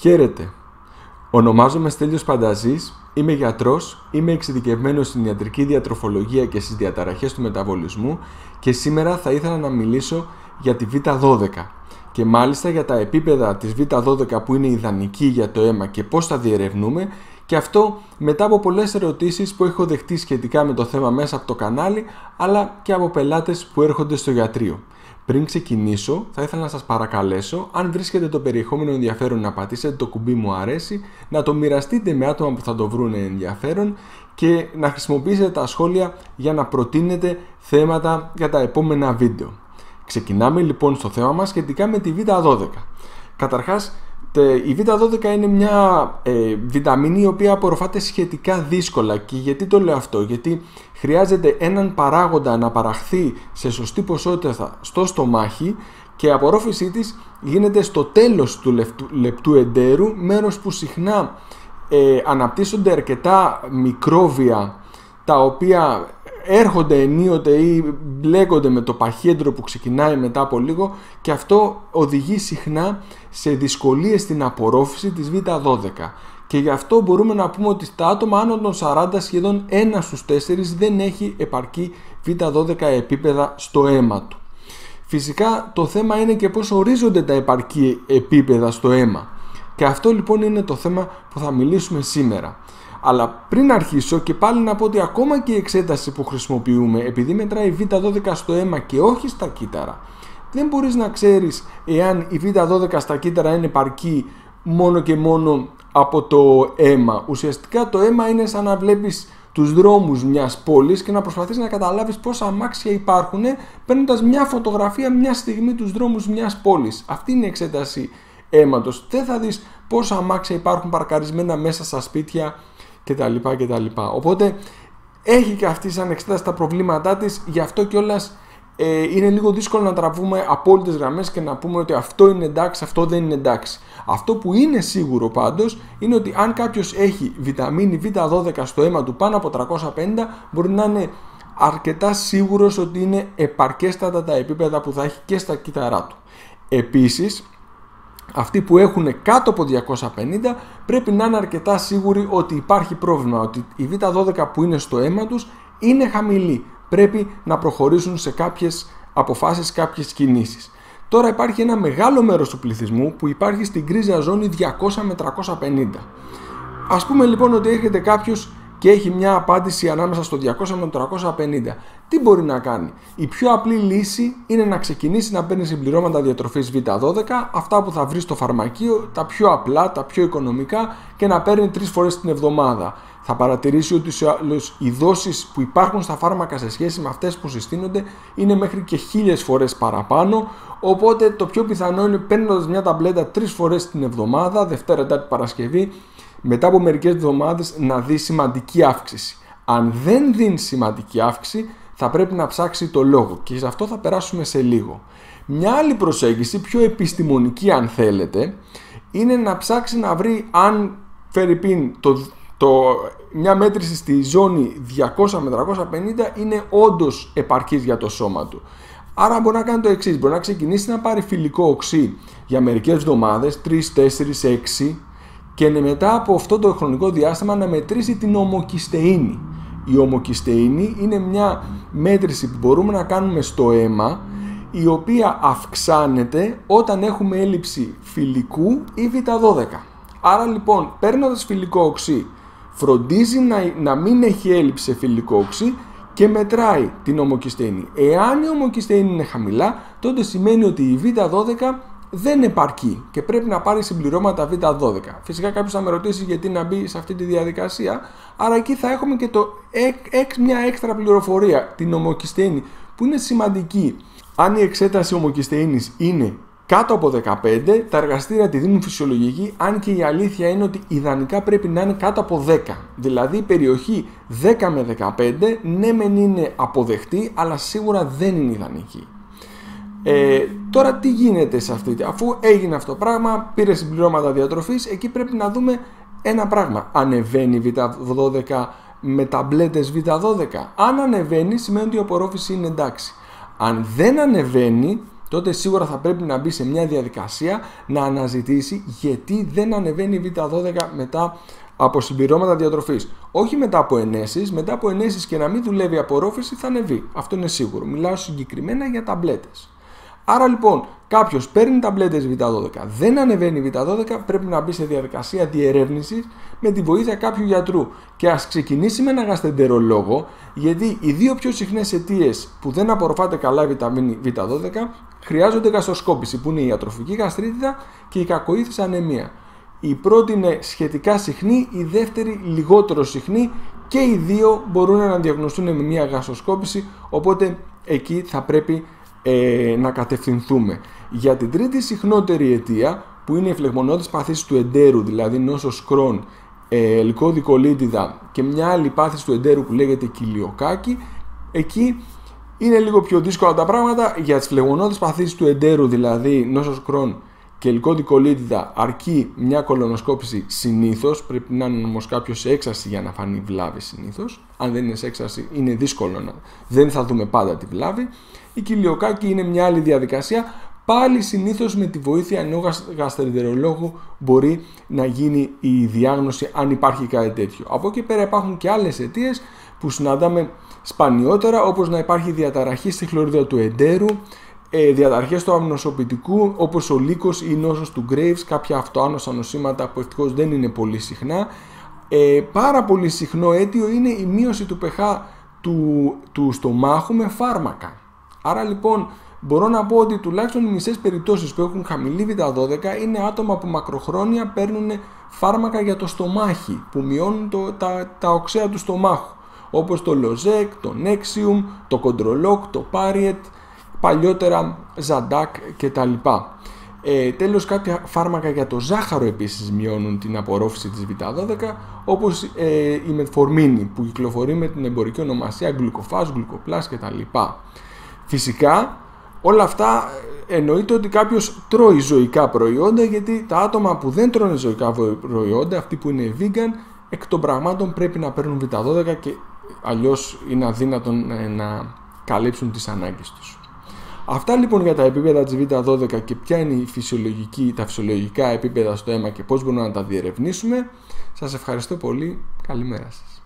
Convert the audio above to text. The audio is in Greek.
Χαίρετε. Ονομάζομαι Στέλιος Πανταζής, είμαι γιατρός, είμαι εξειδικευμένος στην ιατρική διατροφολογία και στις διαταραχές του μεταβολισμού και σήμερα θα ήθελα να μιλήσω για τη Β12 και μάλιστα για τα επίπεδα της Β12 που είναι ιδανική για το αίμα και πώς τα διερευνούμε και αυτό μετά από πολλές ερωτήσεις που έχω δεχτεί σχετικά με το θέμα μέσα από το κανάλι αλλά και από πελάτες που έρχονται στο γιατρείο. Πριν ξεκινήσω, θα ήθελα να σας παρακαλέσω, αν βρίσκετε το περιεχόμενο ενδιαφέρον να πατήσετε το κουμπί μου αρέσει, να το μοιραστείτε με άτομα που θα το βρουν ενδιαφέρον και να χρησιμοποιήσετε τα σχόλια για να προτείνετε θέματα για τα επόμενα βίντεο. Ξεκινάμε λοιπόν στο θέμα μας σχετικά με τη Β12. Καταρχάς, η Β12 είναι μια ε, βιταμίνη η οποία απορροφάται σχετικά δύσκολα. Και γιατί το λέω αυτό, γιατί χρειάζεται έναν παράγοντα να παραχθεί σε σωστή ποσότητα στο στομάχι και η απορρόφησή της γίνεται στο τέλος του λεπτού, λεπτού εντέρου, μέρος που συχνά ε, αναπτύσσονται αρκετά μικρόβια τα οποία έρχονται ενίοτε ή μπλέκονται με το παχύέντρο που ξεκινάει μετά από λίγο και αυτό οδηγεί συχνά σε δυσκολίες στην απορρόφηση της Β12 και γι' αυτό μπορούμε να πούμε ότι στα άτομα άνω των 40 σχεδόν ένας στους 4 δεν έχει επαρκή Β12 επίπεδα στο αίμα του. Φυσικά το θέμα είναι και πώς ορίζονται τα επαρκή επίπεδα στο αίμα. Και αυτό λοιπόν είναι το θέμα που θα μιλήσουμε σήμερα. Αλλά πριν αρχίσω και πάλι να πω ότι ακόμα και η εξέταση που χρησιμοποιούμε επειδή μετράει β12 στο αίμα και όχι στα κύτταρα δεν μπορείς να ξέρεις εάν η β12 στα κύτταρα είναι παρκή μόνο και μόνο από το αίμα. Ουσιαστικά το αίμα είναι σαν να βλέπεις τους δρόμους μιας πόλης και να προσπαθείς να καταλάβεις πόσα αμάξια υπάρχουν παίρνοντας μια φωτογραφία μια στιγμή τους δρόμους μιας πόλης. Αυτή είναι η εξέταση αίματος. Δεν θα δεις πόσα αμάξια υπάρχουν παρκαρισμένα μέσα στα σπίτια κτλ. κτλ. Οπότε έχει και αυτή σαν εξέταση τα προβλήματά της, γι' αυτό κιόλας ε, είναι λίγο δύσκολο να τραβούμε απόλυτες γραμμές και να πούμε ότι αυτό είναι εντάξει, αυτό δεν είναι εντάξει. Αυτό που είναι σίγουρο πάντως είναι ότι αν κάποιος έχει βιταμίνη Β12 στο αίμα του πάνω από 350 μπορεί να είναι αρκετά σίγουρος ότι είναι επαρκέστατα τα επίπεδα που θα έχει και στα κύτταρά του. Επίσης, αυτοί που έχουν κάτω από 250 πρέπει να είναι αρκετά σίγουροι ότι υπάρχει πρόβλημα, ότι η Β12 που είναι στο αίμα τους είναι χαμηλή. Πρέπει να προχωρήσουν σε κάποιες αποφάσεις, κάποιες κινήσεις. Τώρα υπάρχει ένα μεγάλο μέρος του πληθυσμού που υπάρχει στην κρίζα ζώνη 200 με 350. Ας πούμε λοιπόν ότι έχετε κάποιος και έχει μια απάντηση ανάμεσα στο 200 με το 350. Τι μπορεί να κάνει; Η πιο απλή λύση είναι να ξεκινήσει να παίρνει συμπληρώματα διατροφής Β12, αυτά που θα βρεις στο φαρμακείο, τα πιο απλά, τα πιο οικονομικά και να παίρνει τρεις φορές την εβδομάδα. Θα παρατηρήσει ότι οι δόσεις που υπάρχουν στα φάρμακα σε σχέση με αυτές που συστήνονται είναι μέχρι και χίλιες φορές παραπάνω, οπότε το πιο πιθανό είναι παίρνοντας μια ταμπλέτα τρεις φορές την εβδομάδα, Δευτέρα, Τετάρτη, Παρασκευή, μετά από μερικές εβδομάδες να δει σημαντική αύξηση. Αν δεν δει σημαντική αύξηση, θα πρέπει να ψάξει το λόγο και σε αυτό θα περάσουμε σε λίγο. Μια άλλη προσέγγιση, πιο επιστημονική αν θέλετε, είναι να ψάξει να βρει αν φέρει πίν το, το, μια μέτρηση στη ζώνη 200 με 350 είναι όντως επαρκής για το σώμα του. Άρα μπορεί να κάνει το εξής: Μπορεί να ξεκινήσει να πάρει φιλικό οξύ για μερικές εβδομάδες, 3, 4, 6 και μετά από αυτό το χρονικό διάστημα να μετρήσει την ομοκυστεΐνη. Η ομοκυστεΐνη είναι μια μέτρηση που μπορούμε να κάνουμε στο αίμα η οποία αυξάνεται όταν έχουμε έλλειψη φιλικού ή β12. Άρα λοιπόν παίρνοντας φιλικό οξύ φροντίζει να, να μην έχει έλλειψη σε φιλικό οξύ και μετράει την ομοκυστεΐνη. Εάν η ομοκυστεΐνη είναι χαμηλά τότε σημαίνει ότι η β12 δεν επαρκεί και πρέπει να πάρει συμπληρώματα Β12. Φυσικά κάποιος θα με ρωτήσει γιατί να μπει σε αυτή τη διαδικασία, άρα εκεί θα έχουμε και το, μια έξτρα πληροφορία, την ομοκυστεΐνη, που είναι σημαντική. Αν η εξέταση ομοκυστεΐνης είναι κάτω από 15, τα εργαστήρια τη δίνουν φυσιολογική, αν και η αλήθεια είναι ότι ιδανικά πρέπει να είναι κάτω από 10. Δηλαδή η περιοχή 10 με 15, ναι μεν είναι αποδεκτή, αλλά σίγουρα δεν είναι ιδανική. Ε, τώρα τι γίνεται σε αυτή, αφού έγινε αυτό το πράγμα, πήρε συμπληρώματα διατροφής, εκεί πρέπει να δούμε ένα πράγμα. Ανεβαίνει Β12 με ταμπλέτες Β12. Αν ανεβαίνει σημαίνει ότι η απορρόφηση είναι εντάξει. Αν δεν ανεβαίνει, τότε σίγουρα θα πρέπει να μπει σε μια διαδικασία να αναζητήσει γιατί δεν ανεβαίνει η Β12 μετά από συμπληρώματα διατροφής. Όχι μετά από ενέσεις, μετά από ενέσεις και να μην δουλεύει η απορρόφηση θα ανεβεί. Αυτό είναι σίγουρο. Μιλάω συγκεκριμένα για ταμπλέτες. Άρα λοιπόν, κάποιος παίρνει ταμπλέτες Β12, δεν ανεβαίνει Β12, πρέπει να μπει σε διαδικασία διερεύνησης με τη βοήθεια κάποιου γιατρού. Και ας ξεκινήσει με ένα γαστεντερολόγο, γιατί οι δύο πιο συχνές αιτίες που δεν απορροφάται καλά η βιταμίνη Β12 χρειάζονται γαστροσκόπηση, που είναι η ιατροφική γαστρίτιδα και η κακοήθη ανεμία. Η πρώτη είναι σχετικά συχνή, η δεύτερη λιγότερο συχνή και οι δύο μπορούν να διαγνωστούν με μια γαστροσκόπηση, οπότε εκεί θα πρέπει ε, να κατευθυνθούμε. Για την τρίτη συχνότερη αιτία, που είναι η φλεγμονώδης παθήση του εντέρου, δηλαδή νόσος κρόν, ε, λικόδικολίτιδα και μια άλλη πάθηση του εντέρου που λέγεται κοιλιοκάκι, εκεί είναι λίγο πιο δύσκολα τα πράγματα. Για τις φλεγμονώδεις παθήσεις του εντέρου, δηλαδή νόσος κρόν και λικόδικολίτιδα, αρκεί μια κολονοσκόπηση συνήθως. Πρέπει να είναι όμως κάποιος σε έξαρση για να φανεί βλάβη συνήθως. Αν δεν είναι σε έξαρση, είναι δύσκολο να. Δεν θα δούμε πάντα τη βλάβη. Η κοιλιοκάκη είναι μια άλλη διαδικασία. Πάλι συνήθως με τη βοήθεια ενός γαστρεντερολόγου μπορεί να γίνει η διάγνωση αν υπάρχει κάτι τέτοιο. Από εκεί πέρα υπάρχουν και άλλες αιτίες που συναντάμε σπανιότερα όπως να υπάρχει διαταραχή στη χλωρίδα του εντέρου, ε, διαταραχές του αμνοσωπητικού όπως ο λύκος ή η νόσος του Graves, κάποια αυτοάνωσα νοσήματα που ευτυχώς δεν είναι πολύ συχνά. Ε, πάρα πολύ συχνό αίτιο είναι η μείωση του pH του, του στομάχου με φάρμακα. Άρα λοιπόν μπορώ να πω ότι τουλάχιστον οι μισές περιπτώσεις που έχουν χαμηλή β12 είναι άτομα που μακροχρόνια παίρνουν φάρμακα για το στομάχι που μειώνουν το, τα, τα οξέα του στομάχου όπως το Lozec, το Nexium, το Condroloc, το Pariet, παλιότερα Zadak κτλ. Ε, τέλος κάποια φάρμακα για το ζάχαρο επίσης μειώνουν την απορρόφηση της β12 όπως ε, η μετφορμίνη που κυκλοφορεί με την εμπορική ονομασία γλυκοφάς, γλυκοπλάς κτλ. Φυσικά όλα αυτά ε, εννοείται ότι κάποιος τρώει ζωικά προϊόντα γιατί τα άτομα που δεν τρώνε ζωικά προϊόντα, αυτοί που είναι vegan, εκ των πραγμάτων πρέπει να παίρνουν β12 και αλλιώς είναι αδύνατον ε, να καλύψουν τις ανάγκες τους. Αυτά λοιπόν για τα επίπεδα της Β12 και ποια είναι η φυσιολογική, τα φυσιολογικά επίπεδα στο αίμα και πώς μπορούμε να τα διερευνήσουμε. Σας ευχαριστώ πολύ. Καλημέρα σας.